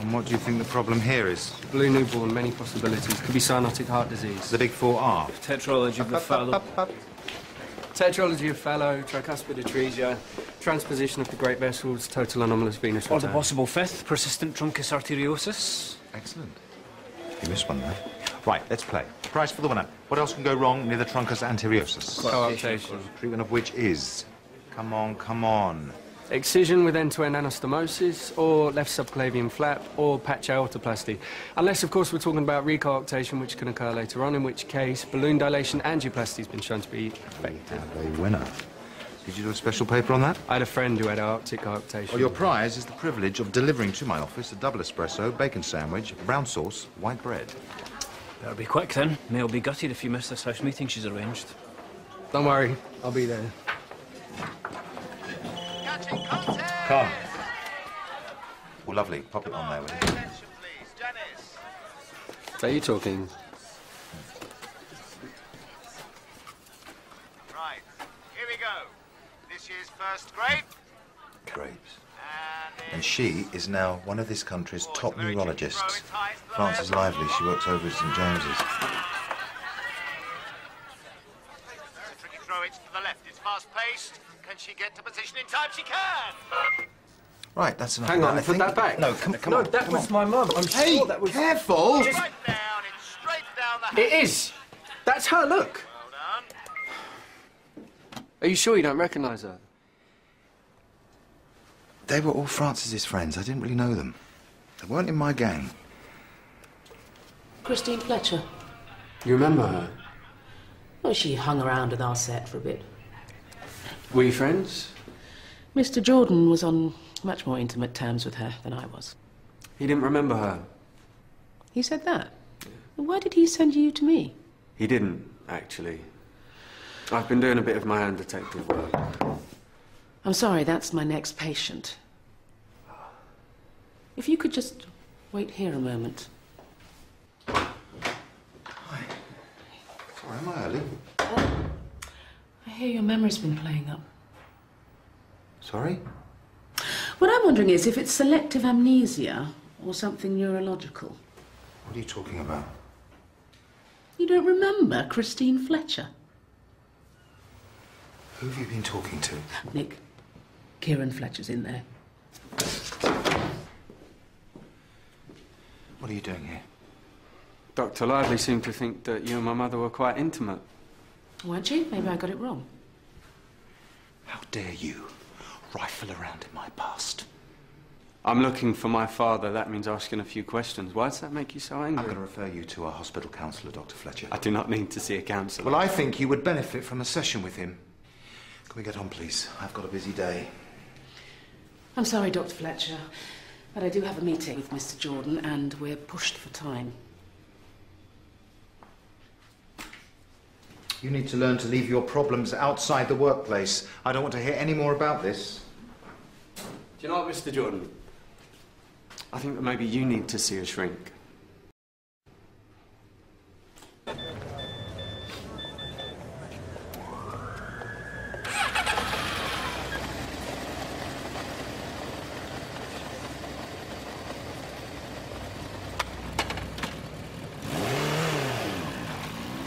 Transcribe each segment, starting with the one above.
And what do you think the problem here is? Blue newborn, many possibilities. Could be cyanotic heart disease. The big four are? Tetralogy of the Fallot. Tetralogy of Fallot, tricuspid atresia, transposition of the great vessels, total anomalous venous Or the possible fifth, persistent truncus arteriosus. Excellent. You missed one there. Right, let's play. Prize for the winner. What else can go wrong near the truncus arteriosus? Coarctation. Treatment of which is... Come on, come on. Excision with end-to-end anastomosis, or left subclavian flap, or patch aortoplasty. Unless, of course, we're talking about recoarctation, which can occur later on, in which case balloon dilation angioplasty has been shown to be effective. Have a winner. Did you do a special paper on that? I had a friend who had aortic coarctation. Well, your prize is the privilege of delivering to my office a double espresso, bacon sandwich, brown sauce, white bread. Better be quick then. May'll be gutted if you miss this house meeting she's arranged. Don't worry, I'll be there. Come. Well, lovely. Pop it on there, will you? Attention, please. Janice. So you talking? Right. Here we go. This year's first grade. Grapes. And And she is now one of this country's Oh, top a very tricky neurologists. throw. It's high, it's the Frances. Lively. She works over at St James's. It's a tricky throw. It's to the left. It's fast paced. Can she get to position in time? She can. Right, that's enough. Hang on, that, I put think. that back. No, come, come no, on. that was on. my mum. I'm Hey, sure that was. careful! Right down. It's straight down the. It is. That's her. Look. Well done. Are you sure you don't recognise her? They were all Francis's friends. I didn't really know them. They weren't in my gang. Christine Fletcher. You remember her? Well, she hung around with our set for a bit. Were you friends? Mr. Jordan was on much more intimate terms with her than I was. He didn't remember her. He said that? Why did he send you to me? He didn't, actually. I've been doing a bit of my own detective work. I'm sorry, that's my next patient. If you could just wait here a moment. Sorry, am I early? I hear your memory's been playing up. Sorry? What I'm wondering is if it's selective amnesia or something neurological. What are you talking about? You don't remember Christine Fletcher? Who have you been talking to? Nick, Kieran Fletcher's in there. What are you doing here? Dr. Lively seemed to think that you and my mother were quite intimate. Weren't you? Maybe I got it wrong. How dare you rifle around in my past? I'm looking for my father. That means asking a few questions. Why does that make you so angry? I'm going to refer you to our hospital counsellor, Dr. Fletcher. I do not need to see a counsellor. Well, I think you would benefit from a session with him. Can we get on, please? I've got a busy day. I'm sorry, Dr. Fletcher, but I do have a meeting with Mr. Jordan and we're pushed for time. You need to learn to leave your problems outside the workplace. I don't want to hear any more about this. Do you know what, Mr. Jordan? I think that maybe you need to see a shrink.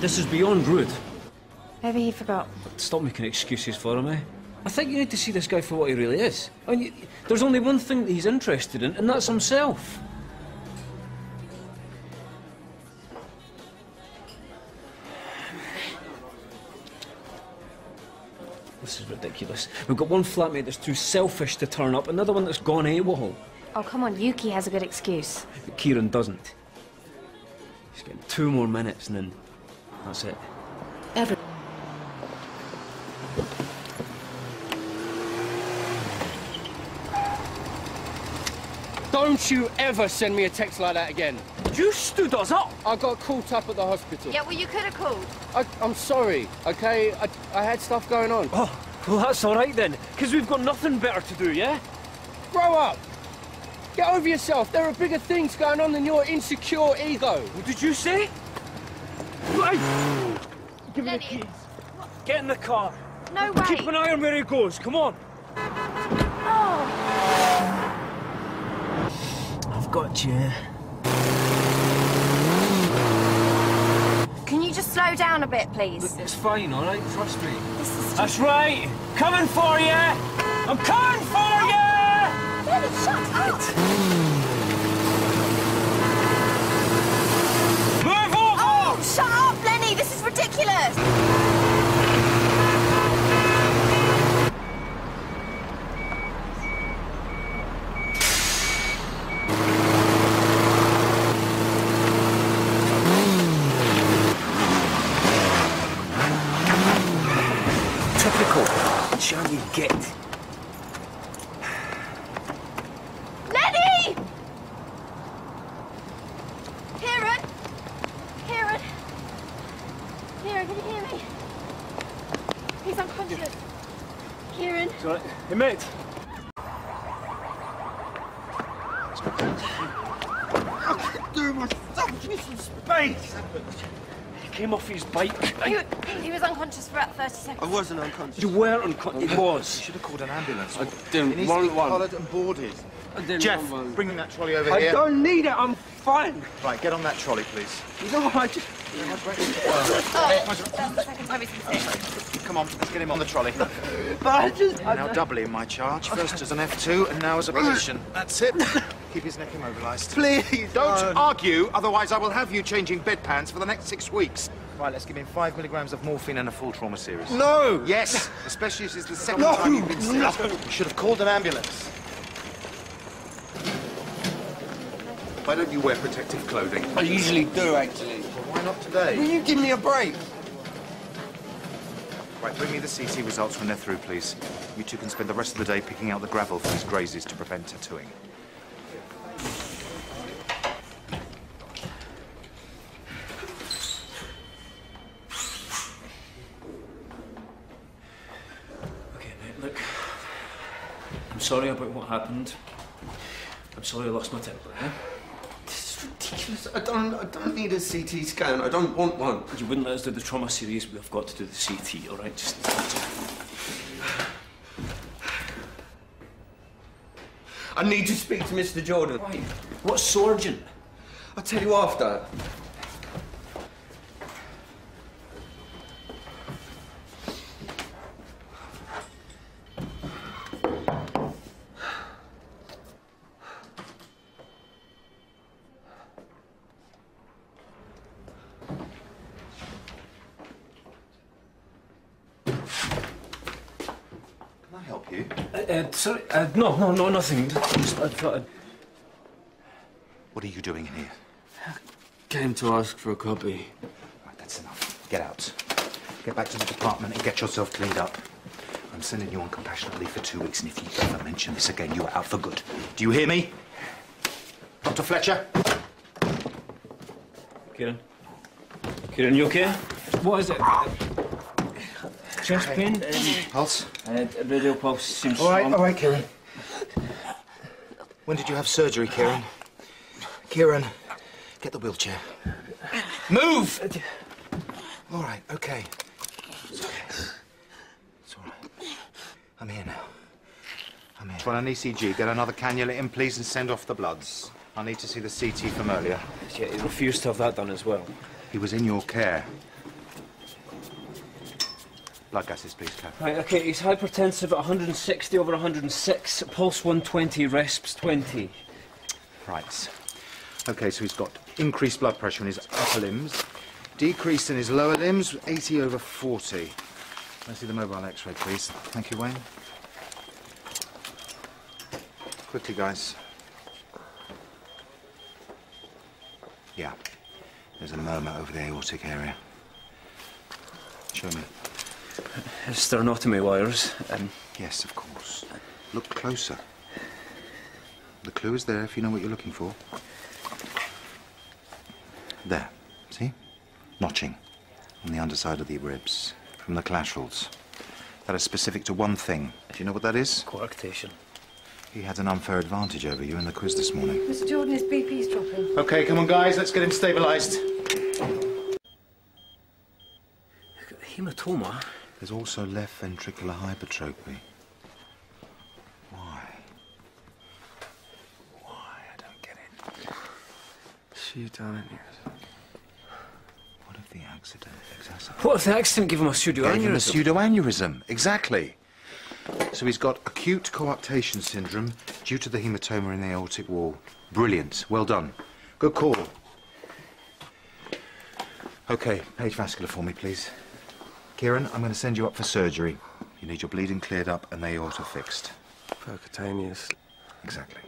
This is beyond rude. Maybe he forgot. Stop making excuses for him, eh? I think you need to see this guy for what he really is. I mean, you, there's only one thing that he's interested in, and that's himself. This is ridiculous. We've got one flatmate that's too selfish to turn up, another one that's gone AWOL. Oh, come on, Yuki has a good excuse. But Kieran doesn't. He's getting two more minutes and then that's it. Every Don't you ever send me a text like that again. You stood us up! I got caught up at the hospital. Yeah, well, you could have called. I, I'm sorry, okay? I, I had stuff going on. Oh, well, that's all right then, because we've got nothing better to do, yeah? Grow up! Get over yourself. There are bigger things going on than your insecure ego. What did you say? Right! Give me the Lenny. keys. Get in the car. No way. Keep an eye on where he goes. Come on. I've I've got you. Can you just slow down a bit, please? It's fine, all right? Trust me. This is That's right. Coming for you. I'm coming for you. Lenny, shut up! Move over. Oh, shut up, Lenny! This is ridiculous! Shall you get? Lenny! Kieran! Kieran! Kieran, can you hear me? He's unconscious. Kieran. It's all right. Hey, mate. Do myself give me some space. He came off his bike. He, he was unconscious for about 30 seconds. I wasn't unconscious. You were unconscious. It was. should have called an ambulance. I didn't needs to want be one. collared and boarded. I didn't Jeff, one. bring that trolley over I here. I don't need it. I'm fine. Right, get on that trolley, please. No, I just. Oh, that's the second time he's been sick. Come on, let's get him on the trolley. But I just. I, Now doubly in my charge. First as an F2 and now as a patient. That's it. Keep his neck immobilised. please Don't argue, otherwise I will have you changing bedpans for the next six weeks. Right, let's give him five milligrams of morphine and a full trauma series. No. Yes, especially as this is the second No, time you've been sick. no. You should have called an ambulance. Why don't you wear protective clothing? I usually do, actually. Why not today? Will you give me a break? Right, bring me the CT results when they're through, please. You two can spend the rest of the day picking out the gravel for these grazes to prevent tattooing. Okay, mate, look. I'm sorry about what happened. I'm sorry I lost my temper, eh? This is ridiculous. I don't. I don't need a CT scan. I don't want one. You wouldn't let us do the trauma series, we've got to do the CT, all right? Just... I need to speak to Mr. Jordan. Why? What's so urgent? I'll tell you after. You? Uh, uh, sorry, uh, no, no, no, nothing. Just, I thought I'd... What are you doing in here? Came to ask for a copy. Right, that's enough. Get out. Get back to the department and get yourself cleaned up. I'm sending you on compassionate leave for two weeks, and if you ever mention this again, you are out for good. Do you hear me? Dr. Fletcher? Kieran? Kieran, you okay? What is it? Chest pain? Pulse? Uh, radial pulse seems All right, strong. all right, Kieran. When did you have surgery, Kieran? Kieran, get the wheelchair. Move! All right, okay. It's okay. It's all right. I'm here now. I'm here. Well, an ECG. Get another cannula in, please, and send off the bloods. I need to see the CT from earlier. Yeah, he refused to have that done as well. He was in your care. Blood gases, please. Right, okay, he's hypertensive at 160 over 106, pulse 120, resps 20. Right. Okay, so he's got increased blood pressure in his upper limbs, decreased in his lower limbs, 80 over 40. Let's see the mobile x-ray, please. Thank you, Wayne. Quickly, guys. Yeah. There's a murmur over the aortic area. Show me. Sternotomy wires. Um, Yes, of course. Look closer. The clue is there if you know what you're looking for. There. See? Notching on the underside of the ribs from the collaterals. That is specific to one thing. Do you know what that is? coarctation. He had an unfair advantage over you in the quiz this morning. Mr. Jordan, his BP's dropping. Okay, come on, guys. Let's get him stabilized. Hematoma? There's also left ventricular hypertrophy. Why? Why? I don't get it. Pseudoaneurysm. What if the accident exacerbated? What if the accident gave him a pseudo Gave him a pseudoaneurysm. Exactly. So he's got acute coarctation syndrome due to the hematoma in the aortic wall. Brilliant. Well done. Good call. Okay, page vascular for me, please. Kieran, I'm going to send you up for surgery. You need your bleeding cleared up and the aorta fixed. Percutaneous. Exactly.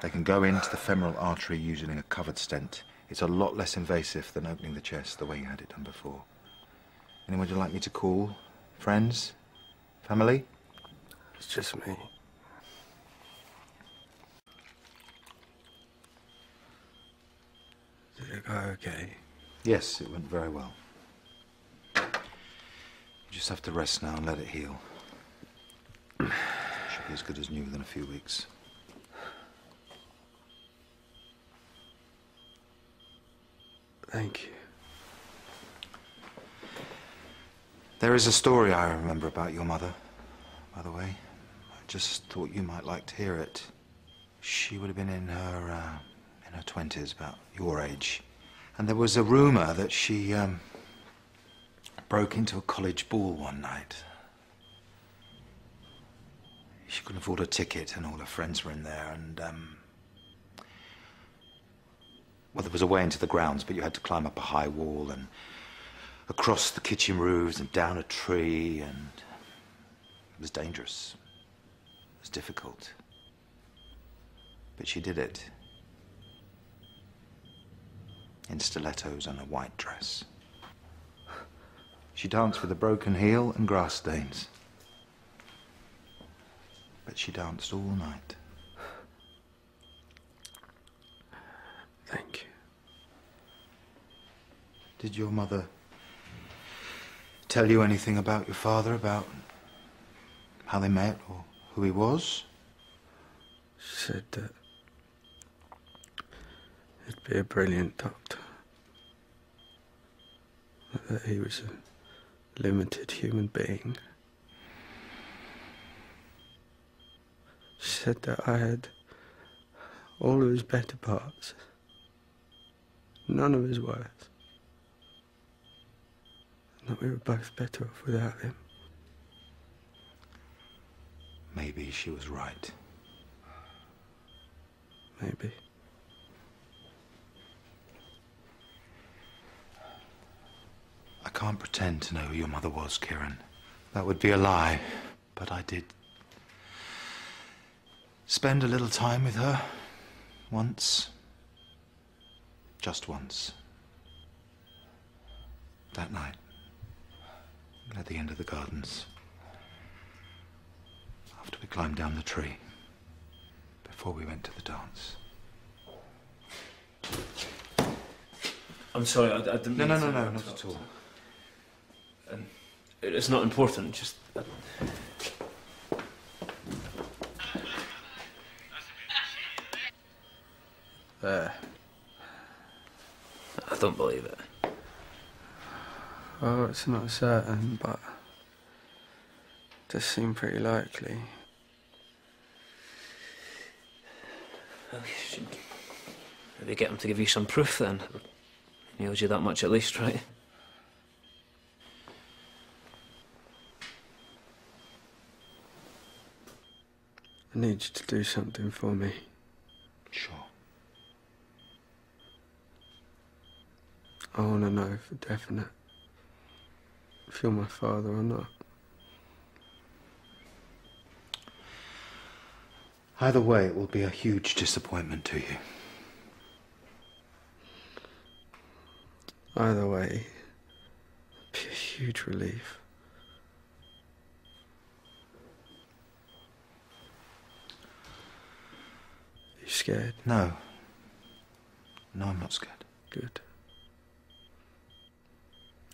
They can go into the femoral artery using a covered stent. It's a lot less invasive than opening the chest the way you had it done before. Anyone you'd like me to call? Friends? Family? It's just me. Did it go okay? Yes, it went very well. You just have to rest now and let it heal. Should be as good as new within a few weeks. Thank you. There is a story I remember about your mother, by the way. I just thought you might like to hear it. She would have been in her uh, in her twenties, about your age, and there was a rumor that she um, broke into a college ball one night. She couldn't afford a ticket, and all her friends were in there, and um, well, there was a way into the grounds, but you had to climb up a high wall and across the kitchen roofs and down a tree, and it was dangerous. It was difficult. But she did it. In stilettos and a white dress. She danced with a broken heel and grass stains. But she danced all night. Thank you. Did your mother tell you anything about your father, about how they met or who he was? She said that he'd be a brilliant doctor. That he was a limited human being. She said that I had all of his better parts, none of his worst. And that we were both better off without him. Maybe she was right. Maybe. Can't pretend to know who your mother was, Kieran. That would be a lie. But I did spend a little time with her. Once. Just once. That night. At the end of the gardens. After we climbed down the tree. Before we went to the dance. I'm sorry, I, I didn't. No, no, no, no, not at all. It's not important. Just I, There. I don't believe it. Oh, it's not certain, but it does seem pretty likely. Well, you should maybe get him to give you some proof then. He owes you that much at least, right? I need you to do something for me. Sure. I want to know for definite if you're my father or not. Either way, it will be a huge disappointment to you. Either way, it'd be a huge relief. You scared? No. No, I'm not scared. Good.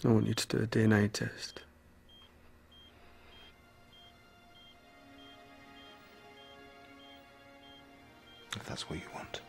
I want you to do a DNA test. If that's what you want.